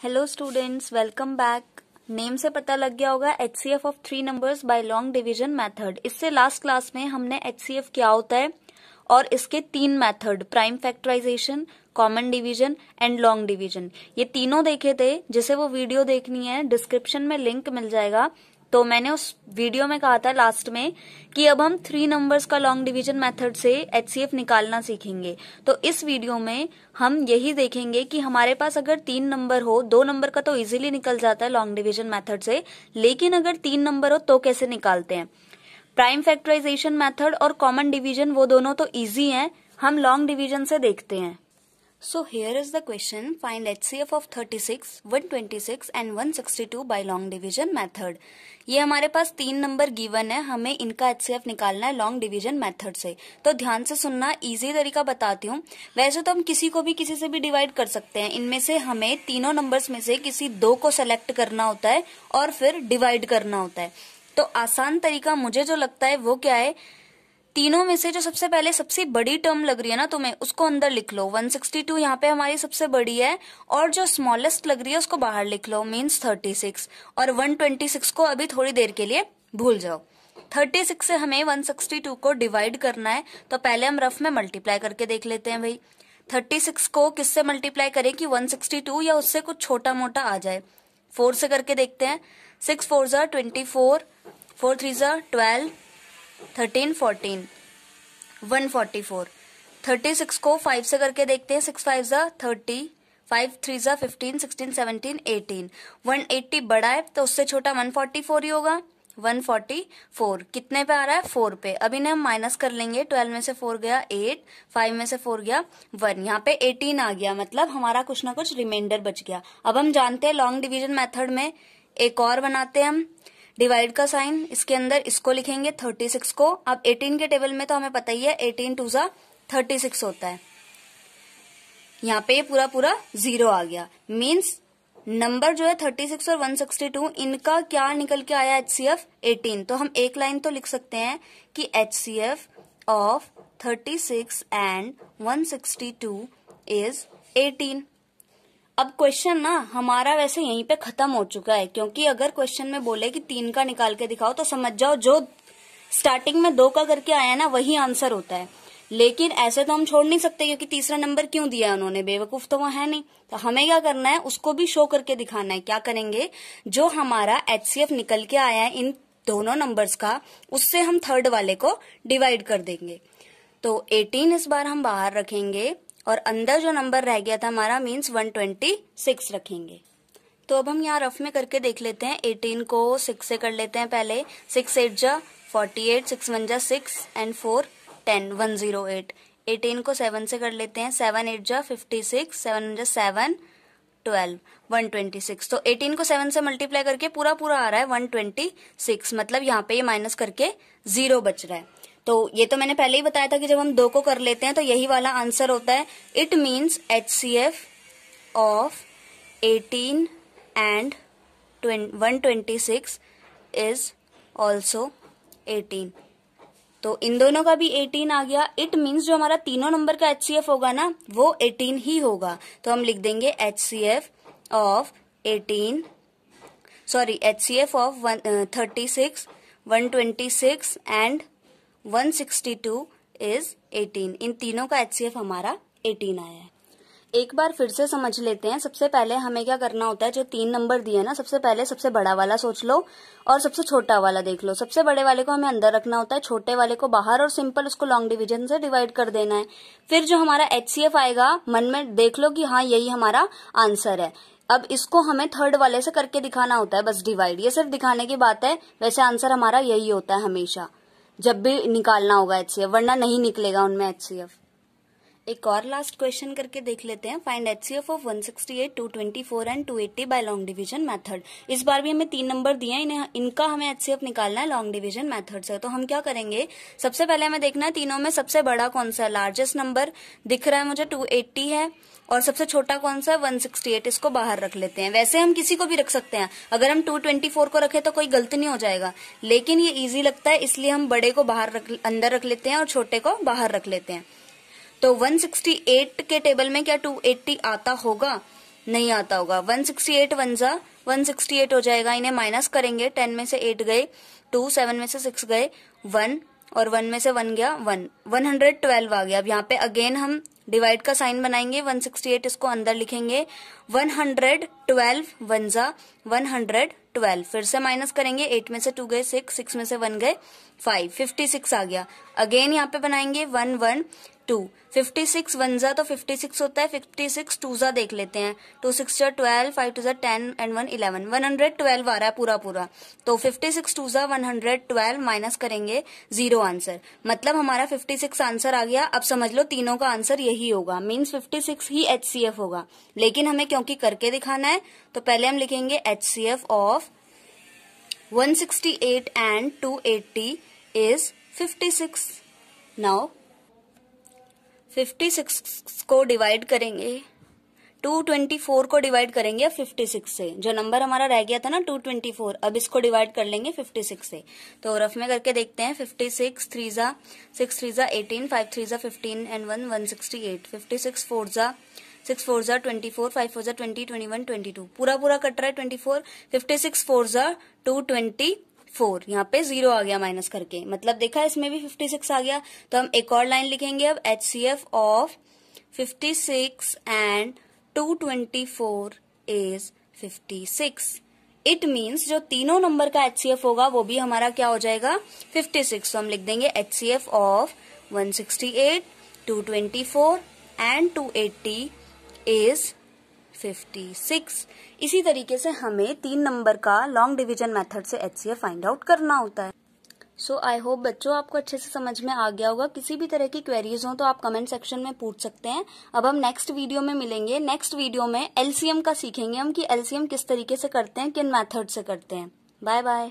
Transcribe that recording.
Hello students welcome back name से पता लग गया होगा H C F of three numbers by long division method इससे लास्ट क्लास में हमने एच सी एफ़ क्या होता है और इसके तीन method prime factorisation common division and long division ये तीनों देखे थे, जिसे वो वीडियो देखनी है डिस्क्रिप्शन में लिंक मिल जाएगा। तो मैंने उस वीडियो में कहा था लास्ट में कि अब हम थ्री नंबर्स का लॉन्ग डिवीज़न मेथड से एचसीएफ निकालना सीखेंगे। तो इस वीडियो में हम यही देखेंगे कि हमारे पास अगर तीन नंबर हो, दो नंबर का तो इजीली निकल जाता है लॉन्ग डिवीज़न मेथड से, लेकिन अगर तीन नंबर हो तो कैसे निकालते हैं? प्राइम फैक्टराइजेशन मेथड और कॉमन डिवीज़न वो दोनों तो इजी हैं, हम लॉन्ग डिवीज़न से देखते हैं। So here is the question. Find HCF of 36, 126 and 162 by long division method. ये हमारे पास तीन नंबर गिवन है। हमें इनका एचसीएफ निकालना है लॉन्ग डिवीज़न मेथड से। तो ध्यान से सुनना इजी तरीका बताती हूँ। वैसे तो हम किसी को भी किसी से भी डिवाइड कर सकते हैं। इनमें से हमें तीनों नंबर्स में से किसी दो को सेलेक्ट करना होता है और फिर डिवाइड करना होता है। तो आसान तरीका मुझे जो लगता है वो क्या है? तीनों में से जो सबसे पहले सबसे बड़ी टर्म लग रही है ना तुम्हें, उसको अंदर लिख लो। 162 सिक्सटी टू यहाँ पे हमारी सबसे बड़ी है, और जो स्मॉलेस्ट लग रही है, उसको बाहर लिख लो मीन्स 36 और 126 को अभी थोड़ी देर के लिए भूल जाओ। 36 से हमें 162 को डिवाइड करना है तो पहले हम रफ में मल्टीप्लाई करके देख लेते हैं भाई। 36 को किससे मल्टीप्लाई करें कि 162 या उससे कुछ छोटा मोटा आ जाए? फोर से करके देखते हैं। सिक्स फोर जार twenty four four three jar twelve thirteen, fourteen, one forty four. Thirty six को फाइव से करके देखते हैं, सिक्स फाइव जा थर्टी, फाइव थ्री जा fifteen, sixteen, seventeen, eighteen. One eighty बड़ा है तो उससे छोटा वन फोर्टी फोर ही होगा। वन फोर्टी फोर, कितने पे आ रहा है? फोर पे। अभी ने हम माइनस कर लेंगे। ट्वेल्व में से फोर गया एट फाइव में से फोर गया वन यहाँ पे एटीन आ गया मतलब हमारा कुछ ना कुछ रिमाइंडर बच गया। अब हम जानते हैं लॉन्ग डिवीज़न मेथड में एक और बनाते हैं हम। डिवाइड का साइन, इसके अंदर इसको लिखेंगे थर्टी सिक्स को। अब एटीन के टेबल में तो हमें पता ही है, एटीन टू जा थर्टी सिक्स होता है। यहाँ पे ये पूरा पूरा ज़ीरो आ गया। मीन्स नंबर जो है थर्टी सिक्स और वन सिक्सटी टू, इनका क्या निकल के आया एच सी एफ़ एटीन। तो हम एक लाइन तो लिख सकते हैं कि H C F of thirty six and one sixty two is eighteen. अब क्वेश्चन ना हमारा वैसे यहीं पे खत्म हो चुका है, क्योंकि अगर क्वेश्चन में बोले कि तीन का निकाल के दिखाओ तो समझ जाओ, जो स्टार्टिंग में दो का करके आया ना, वही आंसर होता है। लेकिन ऐसे तो हम छोड़ नहीं सकते, क्योंकि तीसरा नंबर क्यों दिया उन्होंने? बेवकूफ़ तो वो है नहीं। तो हमें क्या करना है? उसको भी शो करके दिखाना है। क्या करेंगे? जो हमारा एचसीएफ निकल के आया है इन दोनों नंबर्स का, उससे हम थर्ड वाले को डिवाइड कर देंगे। तो 18 इस बार हम बाहर रखेंगे। और अंदर जो नंबर रह गया था हमारा मीन्स 126 रखेंगे। तो अब हम यहाँ रफ में करके देख लेते हैं। 18 को 6 से कर लेते हैं पहले। 6 एट जा 48 6 वन जा 6 एंड 4 10 108 18 को 7 से कर लेते हैं। 7 एट जा 56 7 वन जा 7 12 126 तो 18 को सेवन से मल्टीप्लाई करके पूरा पूरा आ रहा है 126 मतलब यहाँ पे ये माइनस करके ज़ीरो बच रहा है। तो ये तो मैंने पहले ही बताया था कि जब हम दो को कर लेते हैं तो यही वाला आंसर होता है। It means H C F of eighteen and one twenty six is also eighteen तो इन दोनों का भी 18 आ गया। इट मीन्स जो हमारा तीनों नंबर का एचसीएफ होगा ना, वो 18 ही होगा। तो हम लिख देंगे H C F of 18 sorry H C F of thirty six one twenty six and 162 is 18 इन तीनों का एचसीएफ हमारा 18 आया है। एक बार फिर से समझ लेते हैं, सबसे पहले हमें क्या करना होता है? जो तीन नंबर दिए ना, सबसे पहले सबसे बड़ा वाला सोच लो और सबसे छोटा वाला देख लो। सबसे बड़े वाले को हमें अंदर रखना होता है, छोटे वाले को बाहर और सिंपल उसको लॉन्ग डिवीज़न से डिवाइड कर देना है। फिर जो हमारा एचसीएफ आएगा, मन में देख लो कि हाँ यही हमारा आंसर है। अब इसको हमें थर्ड वाले से करके दिखाना होता है, बस डिवाइड ये सिर्फ़ दिखाने की बात है, वैसे आंसर हमारा यही होता है हमेशा। जब भी निकालना होगा एच वरना नहीं निकलेगा उनमें एच एक और लास्ट क्वेश्चन करके देख लेते हैं। Find H C F of one sixty eight two twenty four and two eighty by long division method इस बार भी हमें तीन नंबर दिए हैं। इनका हमें एच सी एफ़ निकालना है लॉन्ग डिवीज़न मेथड से। तो हम क्या करेंगे? सबसे पहले हमें देखना है तीनों में सबसे बड़ा कौन सा लार्जेस्ट नंबर दिख रहा है मुझे टू एट्टी है। और सबसे छोटा कौन सा है? 168 इसको बाहर रख लेते हैं। वैसे हम किसी को भी रख सकते हैं। अगर हम 224 को रखे तो कोई गलती नहीं हो जाएगा। लेकिन ये इजी लगता है, इसलिए हम बड़े को बाहर रख, अंदर रख लेते हैं और छोटे को बाहर रख लेते हैं। तो 168 के टेबल में क्या 280 आता होगा? नहीं आता होगा। 168 वन जा 168 हो जाएगा। इन्हें माइनस करेंगे। 10 में से 8 गए 2 7 में से 6 गए 1 और 1 में से 1 गया 1 112 आ गया। अब यहाँ पे अगेन हम डिवाइड का साइन बनाएँगे। 168 इसको अंदर लिखेंगे। 112 वन जा 112 फिर से माइनस करेंगे। 8 में से 2 गए 6 6 में से 1 गए 5 56 आ गया। अगेन यहाँ पे बनाएँगे। 1 1 टू फिफ्टी सिक्स वन जा तो फिफ्टी सिक्स होता है फिफ्टी सिक्स टू जा देख लेते हैं। टू सिक्स जा ट्वेल्व फाइव टू जा ten and one eleven one hundred twelve आ रहा है पूरा पूरा। तो फिफ्टी सिक्स टू जा वन हंड्रेड ट्वेल्व माइनस करेंगे ज़ीरो आंसर मतलब हमारा फिफ्टी सिक्स आंसर आ गया। अब समझ लो तीनों का आंसर यही होगा। मीन्स फिफ्टी सिक्स ही एच सी एफ़ होगा। लेकिन हमें क्योंकि करके दिखाना है तो पहले हम लिखेंगे H C F of one sixty eight and two eighty is fifty six now fifty six को डिवाइड करेंगे टू ट्वेंटी फोर को डिवाइड करेंगे अब फिफ्टी सिक्स से। जो नंबर हमारा रह गया था ना टू ट्वेंटी फोर अब इसको डिवाइड कर लेंगे फिफ्टी सिक्स से। तो रफ में करके देखते हैं फिफ्टी सिक्स थ्री जा सिक्स थ्री जा एटीन फाइव थ्री जा fifteen and one one sixty eight fifty six four जा सिक्स फोर जा ट्वेंटी फोर फाइव फोर जा twenty twenty one twenty two पूरा पूरा कट रहा है twenty four fifty six four जा टू ट्वेंटी फोर, यहाँ पे ज़ीरो आ गया माइनस करके। मतलब देखा, इसमें भी फिफ्टी सिक्स आ गया। तो हम एक और लाइन लिखेंगे अब H C F of fifty six and two twenty four is fifty six it means जो तीनों नंबर का एच सी एफ़ होगा, वो भी हमारा क्या हो जाएगा? फिफ्टी सिक्स तो हम लिख देंगे H C F of one sixty eight two twenty four and two eighty is fifty six इसी तरीके से हमें तीन नंबर का लॉन्ग डिवीज़न मेथड से एच फाइंड आउट करना होता है। सो आई होप बच्चों, आपको अच्छे से समझ में आ गया होगा। किसी भी तरह की क्वेरीज हो तो आप कमेंट सेक्शन में पूछ सकते हैं। अब हम नेक्स्ट वीडियो में मिलेंगे। नेक्स्ट वीडियो में एलसीएम का सीखेंगे हम कि एलसीएम किस तरीके से करते हैं, किन मेथड से करते हैं। Bye bye